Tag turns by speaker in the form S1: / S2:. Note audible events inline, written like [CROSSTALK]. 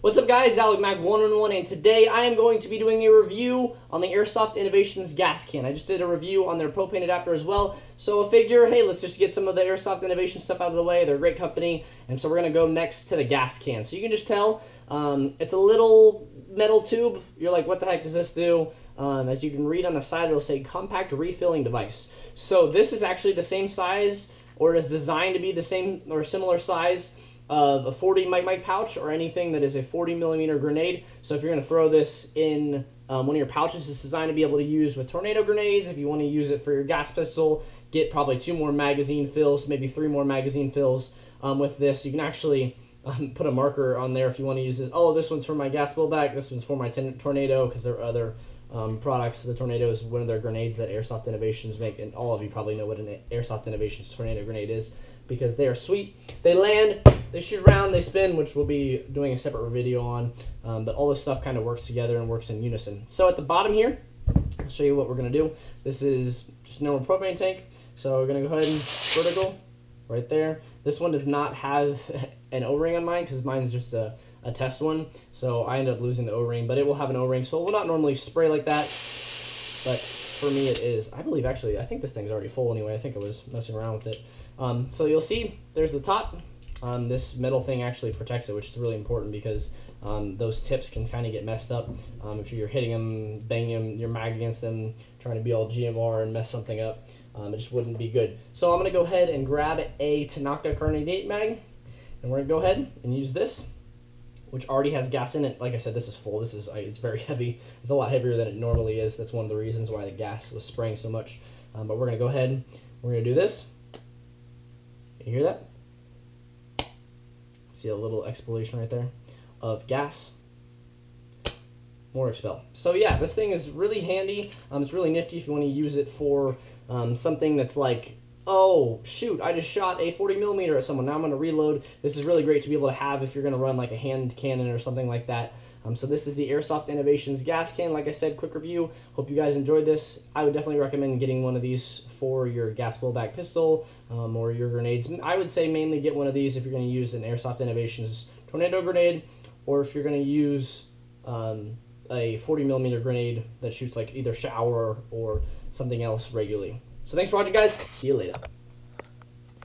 S1: What's up guys, Alec Mac 111 and today I am going to be doing a review on the Airsoft Innovations gas can. I just did a review on their propane adapter as well, so I figure, hey, let's just get some of the Airsoft Innovation stuff out of the way. They're a great company, and so we're going to go next to the gas can. So you can just tell, um, it's a little metal tube. You're like, what the heck does this do? Um, as you can read on the side, it'll say compact refilling device. So this is actually the same size, or is designed to be the same or similar size of a 40 mike mike pouch or anything that is a 40 millimeter grenade. So if you're going to throw this in um, one of your pouches, it's designed to be able to use with tornado grenades. If you want to use it for your gas pistol, get probably two more magazine fills, maybe three more magazine fills um, with this. You can actually [LAUGHS] put a marker on there if you want to use this. Oh, this one's for my gas blowback. This one's for my tornado because there are other um, products. The Tornado is one of their grenades that Airsoft Innovations make, and all of you probably know what an Airsoft Innovations tornado grenade is because they are sweet. They land, they shoot around, they spin, which we'll be doing a separate video on. Um, but all this stuff kind of works together and works in unison. So at the bottom here, I'll show you what we're going to do. This is just normal propane tank. So we're going to go ahead and vertical right there. This one does not have [LAUGHS] an O-ring on mine because mine's just a, a test one. So I end up losing the O-ring, but it will have an O-ring. So it will not normally spray like that, but for me it is. I believe actually, I think this thing's already full anyway. I think I was messing around with it. Um, so you'll see there's the top. Um, this metal thing actually protects it, which is really important because um, those tips can kind of get messed up um, if you're hitting them, banging them, your mag against them, trying to be all GMR and mess something up. Um, it just wouldn't be good. So I'm going to go ahead and grab a Tanaka Carnage 8 mag, and we're going to go ahead and use this, which already has gas in it. Like I said, this is full. This is it's very [LAUGHS] heavy. It's a lot heavier than it normally is. That's one of the reasons why the gas was spraying so much. Um, but we're going to go ahead, we're going to do this. You hear that? See a little explanation right there of gas more expel. So yeah, this thing is really handy. Um, it's really nifty if you want to use it for um, something that's like, oh shoot, I just shot a 40 millimeter at someone. Now I'm going to reload. This is really great to be able to have if you're going to run like a hand cannon or something like that. Um, so this is the Airsoft Innovations gas can. Like I said, quick review. Hope you guys enjoyed this. I would definitely recommend getting one of these for your gas blowback pistol um, or your grenades. I would say mainly get one of these if you're going to use an Airsoft Innovations tornado grenade or if you're going to use um, a 40 millimeter grenade that shoots like either shower or something else regularly. So thanks for watching, guys. See you later.